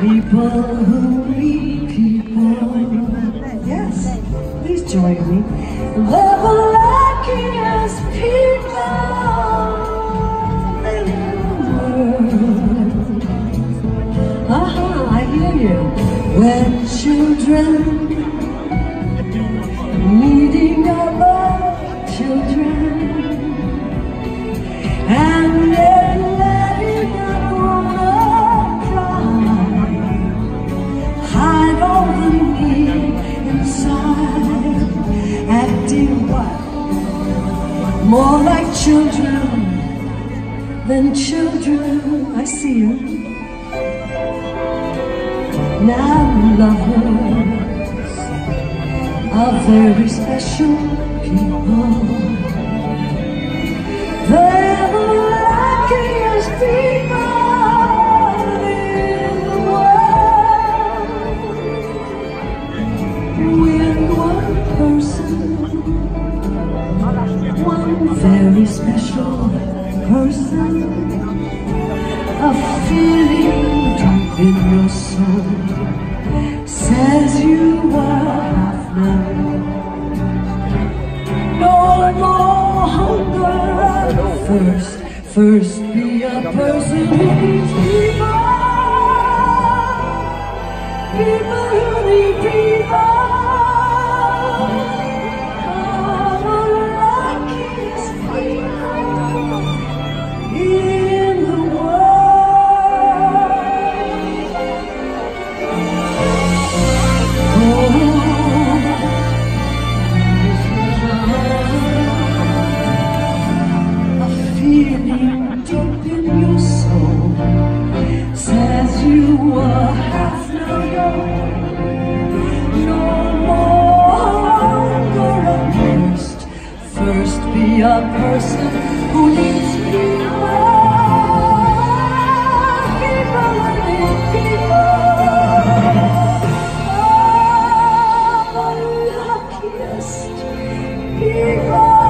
People who need people. Yes, please join me. Love luckiest people in the world. Aha, I hear you. When children needing other children and more like children than children I see you. Now lovers are very special people a feeling deep in your soul says you are half now. No more hunger and thirst. First be a person who needs people. People who need people. a person who needs me more. Keep on living, Oh, Maria, kissed people.